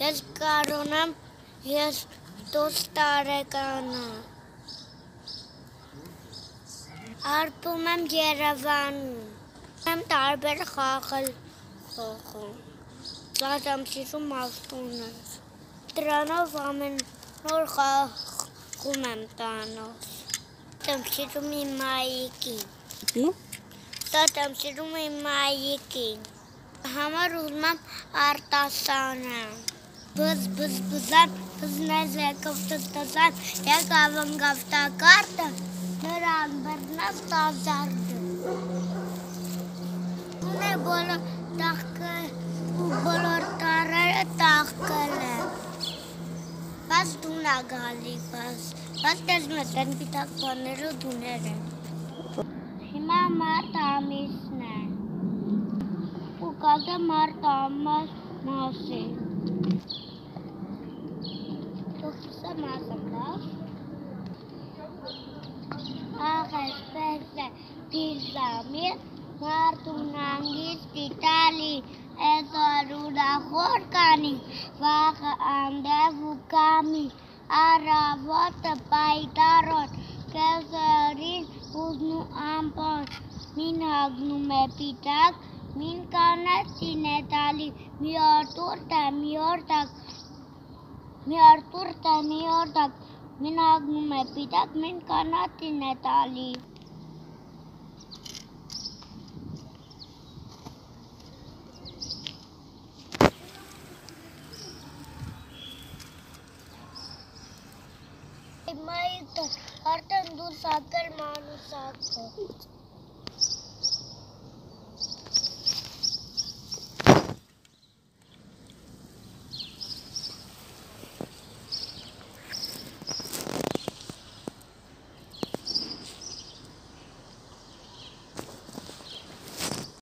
Ես կարոնամ, ես տոս տարեկանը։ Արբում եմ Երևանում։ Եմ տարբեր խաղել խոխում։ Շատ եմ սիրում ավտունը։ Դրանով ամեն նոր խաղում եմ տանով։ Եմ սիրում իմ մայիկին։ Շատ եմ սիրում իմ մայիկին։ Համար ուզում եմ արտասանը։ Բզ բզ բզան, բզնեզ եկով տտտան, եկավ ընգավ տակարտը, նրան բրնավ տազարդը։ Ունե բոլոր տաղկը ու բոլոր տարերը տաղկել է։ Բաց դուն ա գալի, բաց, բաց տեսնում ես, են պիտակ բաները դուներ են։ Հիմա մարդ ամիսն է։ Ու կազը մարդ ամաս մասի։ Թողսը մասը masamda αγεσπέσε τη ζαμία Μάρτουναγκής τη τάλη Εδωρούρα χόρκανη Βάχα αντεύου κάμι Αραβότε παϊτάρον Και ζερίν ουσνου άμπον Μην αγνούμε πιτάκ Μην κάνες την ετάλη Μιορτούρτα μιορτάκ miarpur tani ordak minag may pidak min kanati netali. मैं तो हर तंदूर साकर मानू साकर